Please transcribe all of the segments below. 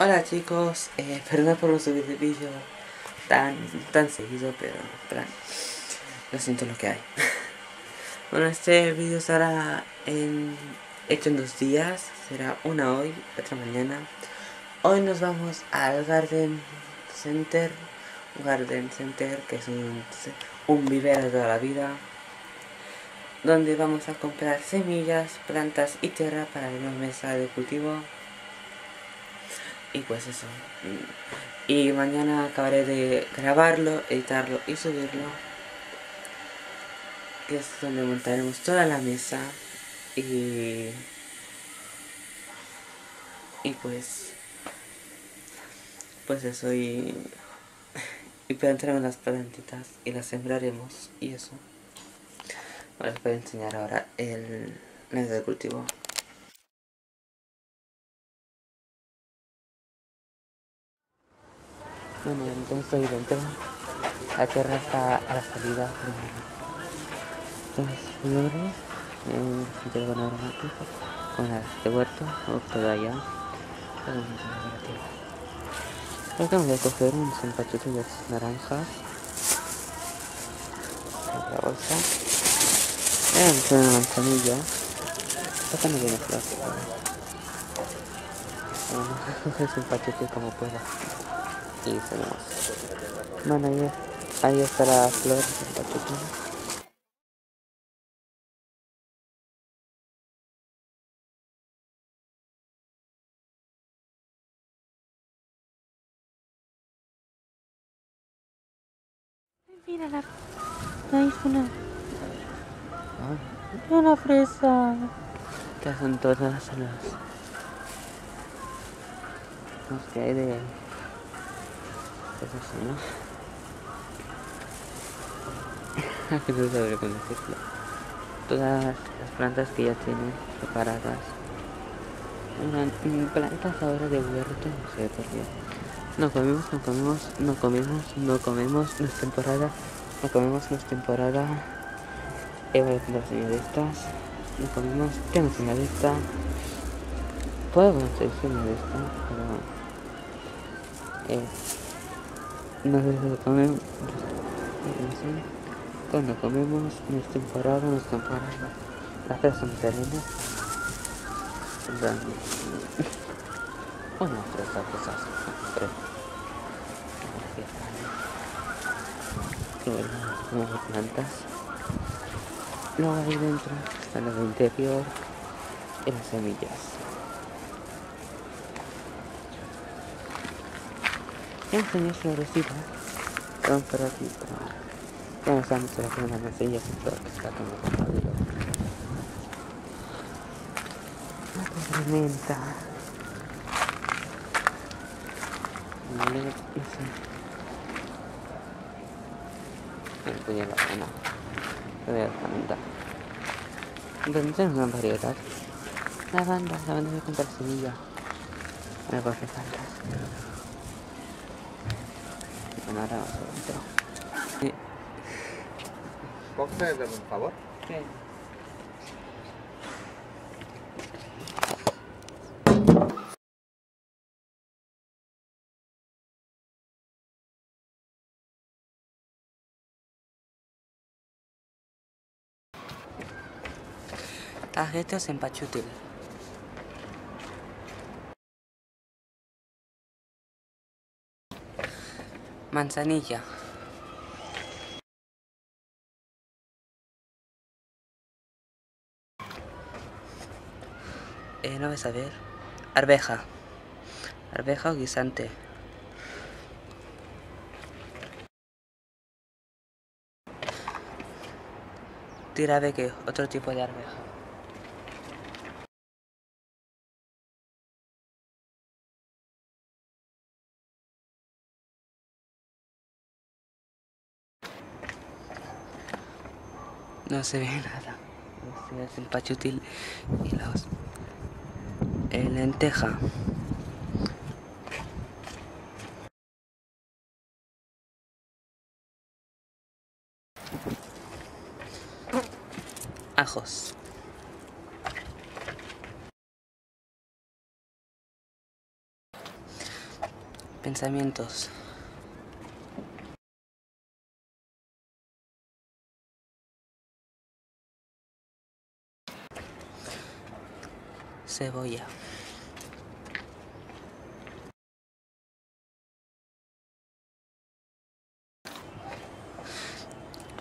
Hola chicos, eh, perdón por no subir el vídeo tan, tan seguido, pero plan, lo siento lo que hay. bueno, este vídeo estará en, hecho en dos días, será una hoy, otra mañana. Hoy nos vamos al Garden Center, Garden Center que es un, un vivero de toda la vida, donde vamos a comprar semillas, plantas y tierra para una mesa de cultivo. Y pues eso. Y mañana acabaré de grabarlo, editarlo y subirlo. Que es donde montaremos toda la mesa. Y... Y pues... Pues eso y... Y plantaremos las plantitas y las sembraremos y eso. Les voy a enseñar ahora el medio de cultivo. Bueno, entonces ahí dentro. La tierra está a la salida. Entonces, flores. Eh, tengo una aromática. Con este huerto. O todo allá. Me voy a coger un zampachito de naranjas. La bolsa. Eh, una manzanilla. Esta no viene plástico. Bueno, coger un paquete como pueda y tenemos bueno ahí, ahí está la flor. Mira la... Ahí está una... Mira una fresa. Estas son todas las... Los que hay de ¿no? sabré cómo. Todas las plantas que ya tienen preparadas. Plantas ahora de huerto, no sé por qué. No comemos, no comemos, no comemos, no comemos, no es temporada, no comemos, no es temporada. Eh, voy a poner de estas. No comemos, tengo señal de. Puedo conseguir señal de pero. Eh, no sé si comemos. Cuando comemos, no es temporada, no es temporada. Las tres son serenas. Una fresa, cosas. Tres. Nuevas plantas. Luego ahí dentro están de interior y las semillas. Ya enseñé florecitas. Son por aquí. Ya no sabemos si la ponen las semillas y todo que está como rápido. Una tormenta. No voy a la pena. Voy a lavanda. Entonces una variedad. Lavanda, lavanda voy a comprar semilla. Me coge faltas adentro. Sí. ¿Puedo por favor? Sí. Tarjetas en Pachutil. Manzanilla. Eh, no ves a ver. Arveja. Arveja o guisante. que otro tipo de arveja. No se ve nada. Este es el pachutil y los... El lenteja. Ajos. pensamientos. Cebolla.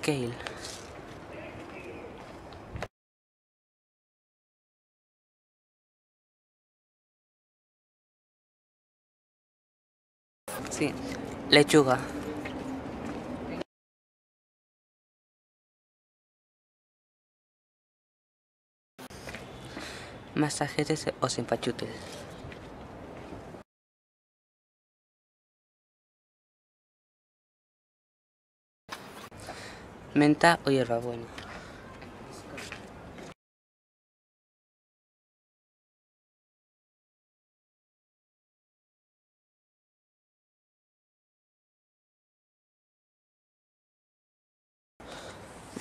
Kale. Sí, lechuga. Masajetes o simpachutes. Menta o hierbabuena.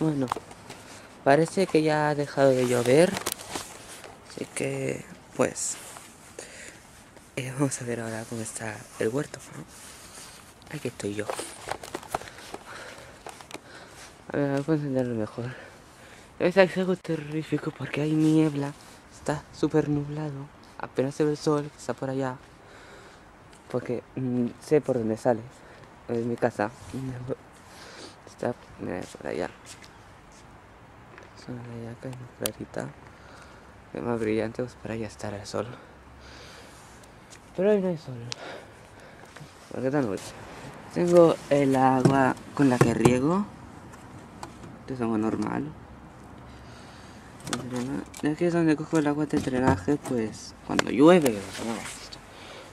Bueno, parece que ya ha dejado de llover. Así que, pues, eh, vamos a ver ahora cómo está el huerto. Aquí estoy yo. A ver, voy a encenderlo mejor. Es algo terrífico porque hay niebla. Está súper nublado. Apenas se ve el sol que está por allá. Porque mm, sé por dónde sale. Es mi casa. Está por allá. Son allá acá es clarita. Es más brillante, pues para allá estará el sol. Pero hoy no hay sol. Porque esta noche. Tengo el agua con la que riego. Es agua normal. Aquí es donde cojo el agua de drenaje, pues cuando llueve.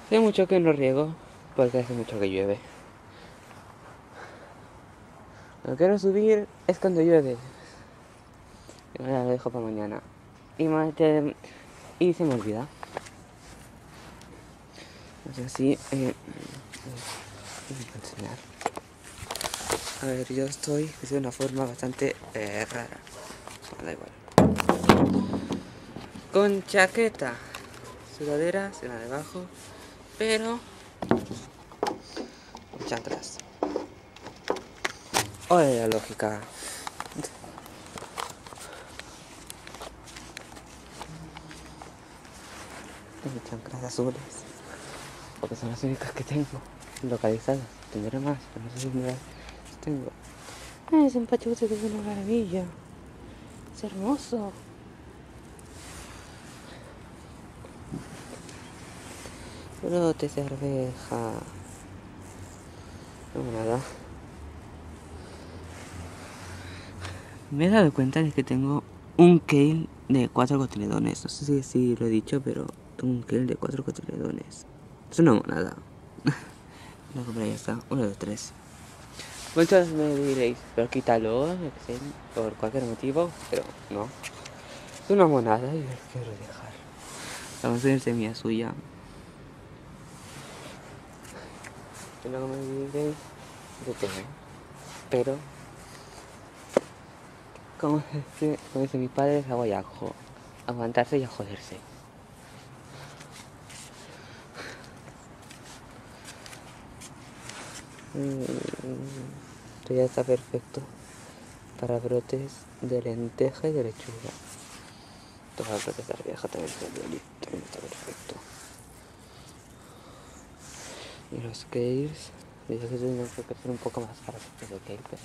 Hace mucho que no riego, porque hace mucho que llueve. Lo quiero subir es cuando llueve. Y ahora lo dejo para mañana. Y, más te- y se me olvida. O sea, así. Eh, a enseñar. A ver, yo estoy de una forma bastante eh, rara. Da igual. Con chaqueta, sudadera, se la debajo, pero chanclas. Oye, la lógica. Tengo azules, porque son las únicas que tengo localizadas. Tendré más, pero no sé si me las tengo. Ay, ese empachute que es una maravilla. Es hermoso. Brote, cerveja. No, nada. Me he dado cuenta de que tengo un kale de cuatro cotiledones. No sé si lo he dicho, pero tengo un kale de cuatro cotiledones. Es una monada. Lo compré ya está. Uno de tres. Muchos me diréis, pero quítalo, por cualquier motivo, pero no. Es una monada y lo quiero dejar. Vamos a tener semilla suya. Luego me diréis, qué sé. Pero, como dice, como dice mi padre, es agua y ajo. Aguantarse y a joderse. Esto ya está perfecto para brotes de lenteja y de lechuga. Todos los brotes de arveja también está, también está perfecto. Y los kales, yo que tengo que hacer un poco más para que de kale, pero.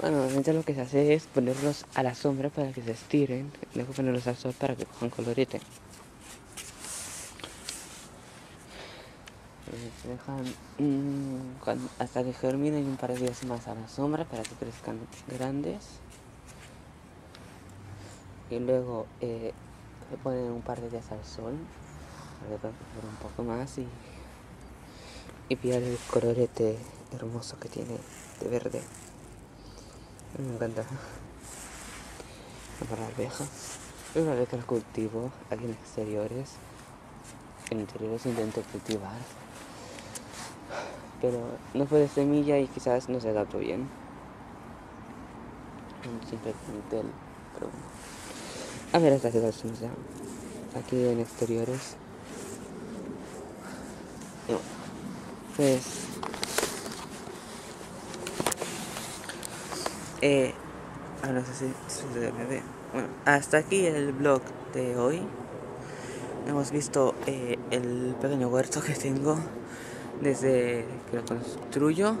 Bueno, normalmente lo que se hace es ponerlos a la sombra para que se estiren, luego ponerlos al sol para que cojan colorete. Eh, Se dejan hasta que germinen un par de días más a la sombra para que crezcan grandes. Y luego eh, se ponen un par de días al sol para que un poco más y, y pillar el colorete hermoso que tiene de verde. Me encanta. Para la arveja. Es una vez que la cultivo aquí en exteriores. En interiores intento cultivar. Pero no fue de semilla y quizás no se adaptó bien. Simplemente el. Pero. A ver, estas situaciones ya. Aquí en exteriores. Y bueno, pues... Eh, ah, no sé si, si se me ve. Bueno, hasta aquí el blog de hoy. Hemos visto eh, el pequeño huerto que tengo desde que lo construyo,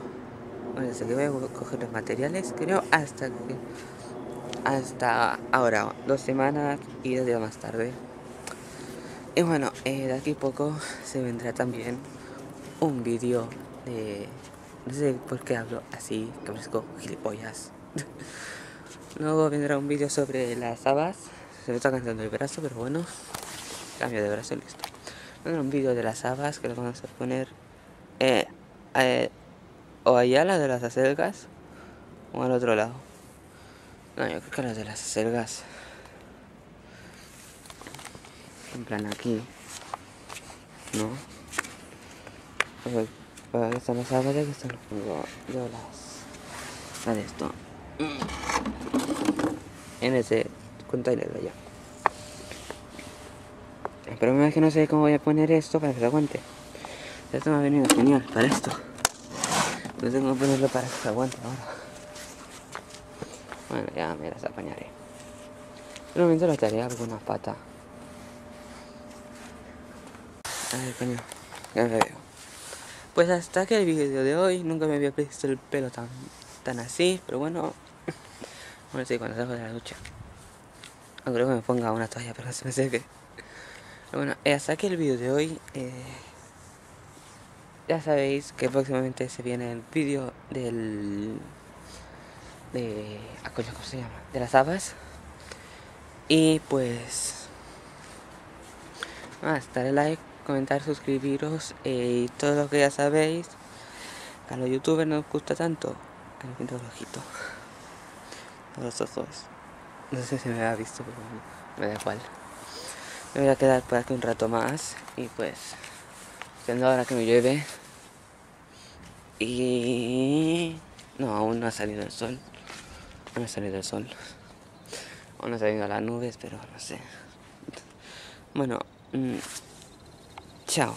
desde que voy a coger los materiales, creo, hasta que hasta ahora, dos semanas y dos días más tarde. Y bueno, eh, de aquí poco se vendrá también un vídeo de... No sé por qué hablo así, que parezco gilipollas. Luego vendrá un vídeo sobre las habas. Se me está cansando el brazo, pero bueno. Cambio de brazo y listo. Vendrá un vídeo de las habas que lo vamos a poner eh, eh, o allá la de las acelgas o al otro lado. No, yo creo que las de las acelgas. En plan aquí. ¿No? Para que están las habas que están los yo las. Vale, esto. En ese container de allá. Pero me que no sé cómo voy a poner esto para que se aguante. Esto me ha venido genial para esto. No tengo que ponerlo para que se aguante ahora. Bueno, ya me las apañaré. Solamente lo haré alguna pata. A ver, coño. Ya me veo. Pues hasta que el vídeo de hoy. Nunca me había visto el pelo tan, tan así. Pero bueno. Bueno, sí, cuando salgo de la ducha. No creo que me ponga una toalla, pero se me seque. Pero bueno, hasta aquí el vídeo de hoy. Eh, ya sabéis que próximamente se viene el vídeo del... De... Ah, ¿Cómo se llama? De las habas. Y pues... Ah, darle like, comentar, suscribiros eh, y todo lo que ya sabéis. A los youtubers no os gusta tanto. A mí el ojito. A los ojos. No sé si me ha visto, pero me da igual. Me voy a quedar por aquí un rato más y pues... Siendo ahora que me llueve, y... No, aún no ha salido el sol. No ha salido el sol. Aún no ha salido las nubes, pero no sé. Bueno, mmm, chao.